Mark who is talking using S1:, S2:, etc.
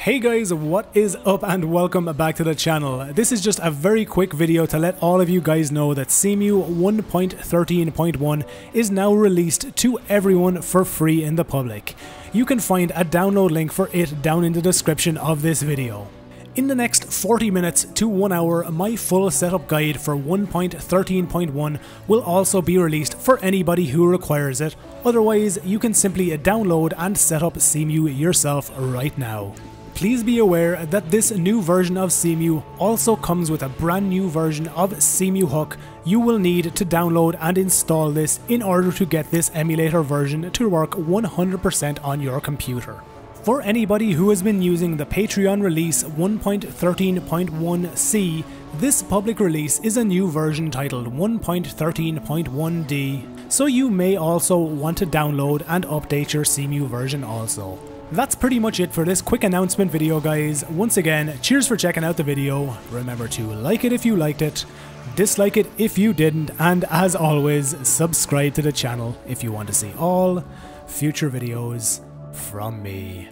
S1: Hey guys, what is up and welcome back to the channel. This is just a very quick video to let all of you guys know that Cemu 1.13.1 is now released to everyone for free in the public. You can find a download link for it down in the description of this video. In the next 40 minutes to 1 hour, my full setup guide for 1.13.1 will also be released for anybody who requires it, otherwise you can simply download and set up Cemu yourself right now. Please be aware that this new version of Cemu also comes with a brand new version of Cemu Hook. You will need to download and install this in order to get this emulator version to work 100% on your computer. For anybody who has been using the Patreon release 1.13.1c, this public release is a new version titled 1.13.1d, so you may also want to download and update your Cemu version also. That's pretty much it for this quick announcement video guys. Once again, cheers for checking out the video. Remember to like it if you liked it, dislike it if you didn't, and as always, subscribe to the channel if you want to see all future videos from me.